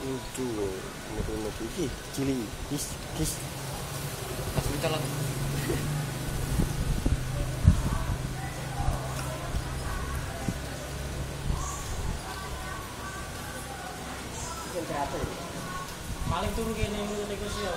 Lucu, metu-metu iki cili, kis, kis. pas colok paling turu kene niku sih ya.